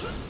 Just...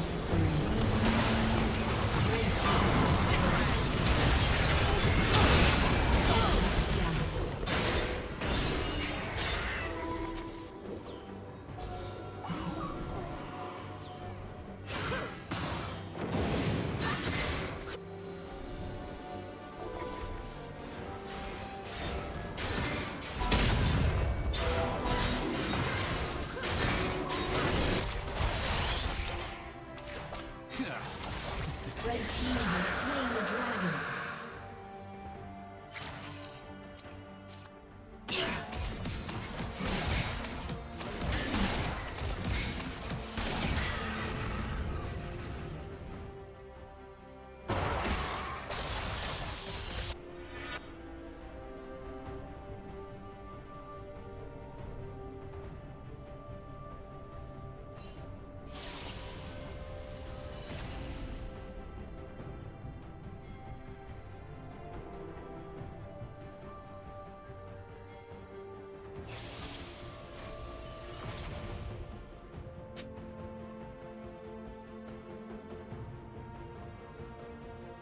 Rampage. Blue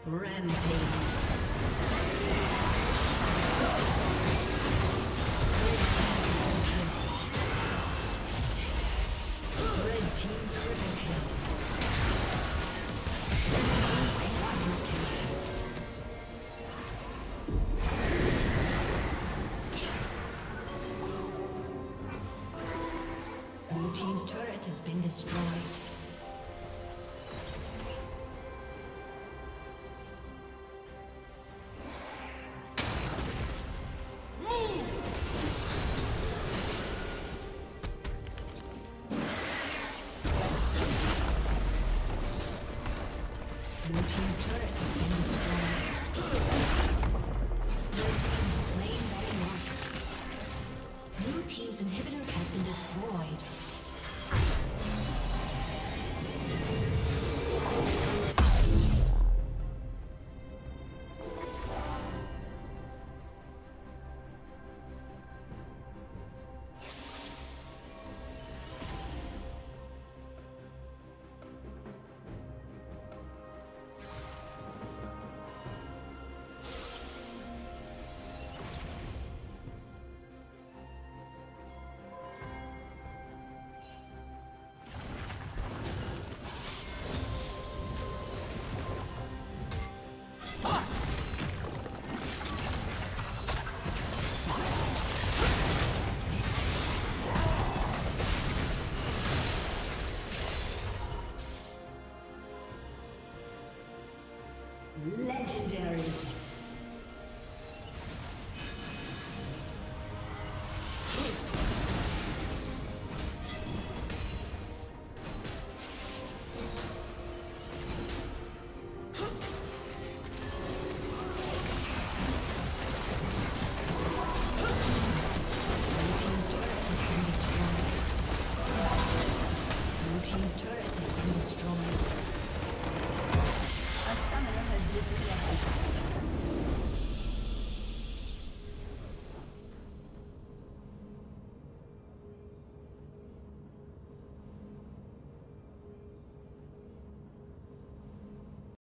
Team's